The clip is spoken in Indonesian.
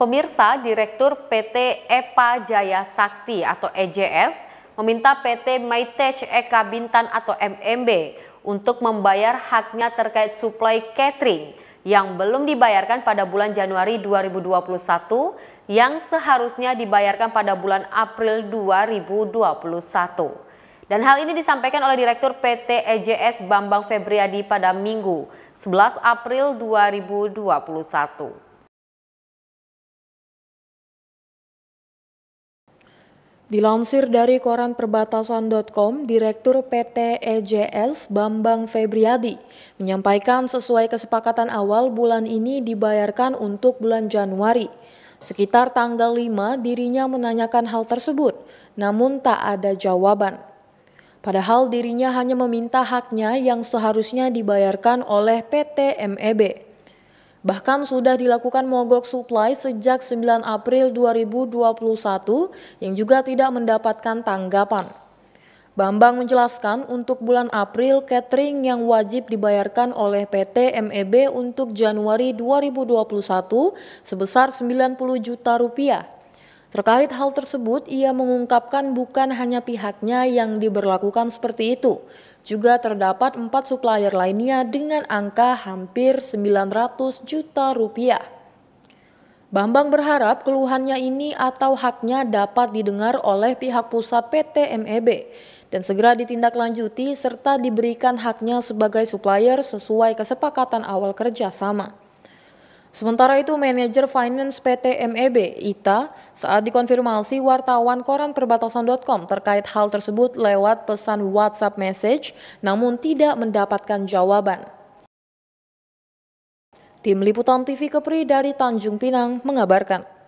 Pemirsa, Direktur PT EPA Jaya Sakti atau EJS meminta PT Maitech Eka Bintan atau MMB untuk membayar haknya terkait suplai catering yang belum dibayarkan pada bulan Januari 2021 yang seharusnya dibayarkan pada bulan April 2021. Dan hal ini disampaikan oleh Direktur PT EJS Bambang Febriadi pada Minggu 11 April 2021. Dilansir dari koran perbatasan.com, Direktur PT EJS Bambang Febriadi menyampaikan sesuai kesepakatan awal bulan ini dibayarkan untuk bulan Januari. Sekitar tanggal 5 dirinya menanyakan hal tersebut, namun tak ada jawaban. Padahal dirinya hanya meminta haknya yang seharusnya dibayarkan oleh PT MEB. Bahkan sudah dilakukan mogok supply sejak 9 April 2021 yang juga tidak mendapatkan tanggapan. Bambang menjelaskan untuk bulan April catering yang wajib dibayarkan oleh PT MEB untuk Januari 2021 sebesar 90 juta rupiah. Terkait hal tersebut, ia mengungkapkan bukan hanya pihaknya yang diberlakukan seperti itu, juga terdapat empat supplier lainnya dengan angka hampir 900 juta rupiah. Bambang berharap keluhannya ini atau haknya dapat didengar oleh pihak pusat PT MEB dan segera ditindaklanjuti serta diberikan haknya sebagai supplier sesuai kesepakatan awal kerjasama. Sementara itu, manajer finance PT MEB, Ita, saat dikonfirmasi wartawan koran perbatasan.com terkait hal tersebut lewat pesan WhatsApp message, namun tidak mendapatkan jawaban. Tim Liputan TV Kepri dari Tanjung Pinang mengabarkan.